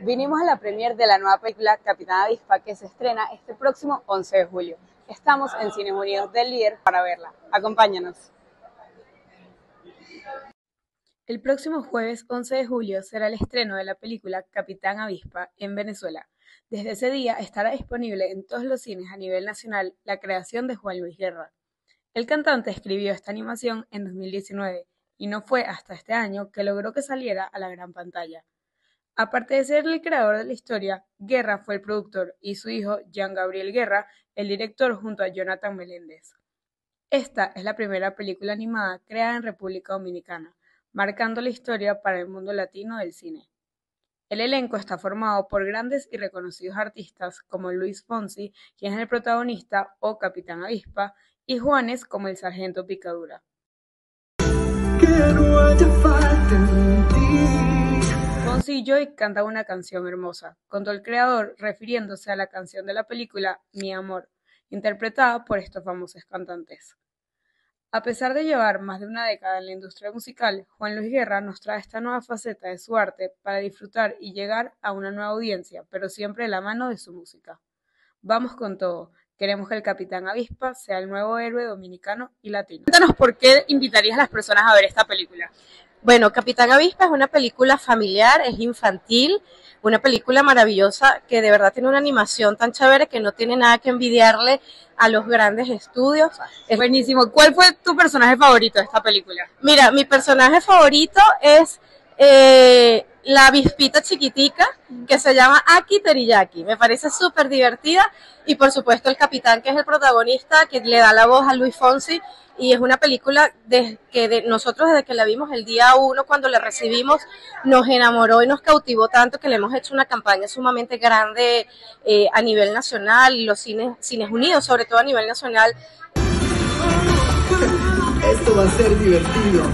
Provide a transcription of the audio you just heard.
Vinimos a la premier de la nueva película Capitán Avispa que se estrena este próximo 11 de julio. Estamos en Cines Unidos del Líder para verla. Acompáñanos. El próximo jueves 11 de julio será el estreno de la película Capitán Avispa en Venezuela. Desde ese día estará disponible en todos los cines a nivel nacional la creación de Juan Luis Guerra. El cantante escribió esta animación en 2019 y no fue hasta este año que logró que saliera a la gran pantalla. Aparte de ser el creador de la historia, Guerra fue el productor y su hijo, Jean Gabriel Guerra, el director junto a Jonathan Meléndez. Esta es la primera película animada creada en República Dominicana, marcando la historia para el mundo latino del cine. El elenco está formado por grandes y reconocidos artistas como Luis Fonsi, quien es el protagonista, o Capitán Avispa, y Juanes como el Sargento Picadura. Fonsi y Joy cantan una canción hermosa, contó el creador refiriéndose a la canción de la película Mi Amor, interpretada por estos famosos cantantes. A pesar de llevar más de una década en la industria musical, Juan Luis Guerra nos trae esta nueva faceta de su arte para disfrutar y llegar a una nueva audiencia, pero siempre de la mano de su música. Vamos con todo. Queremos que el Capitán Avispa sea el nuevo héroe dominicano y latino. Cuéntanos por qué invitarías a las personas a ver esta película. Bueno, Capitán Avispa es una película familiar, es infantil, una película maravillosa que de verdad tiene una animación tan chévere que no tiene nada que envidiarle a los grandes estudios. Es buenísimo. ¿Cuál fue tu personaje favorito de esta película? Mira, mi personaje favorito es eh, la avispita chiquitica que se llama Aki Teriyaki. Me parece súper divertida y por supuesto el capitán que es el protagonista que le da la voz a Luis Fonsi y es una película de, que de, nosotros desde que la vimos el día uno cuando la recibimos nos enamoró y nos cautivó tanto que le hemos hecho una campaña sumamente grande eh, a nivel nacional, los cines, cines unidos sobre todo a nivel nacional. Esto va a ser divertido.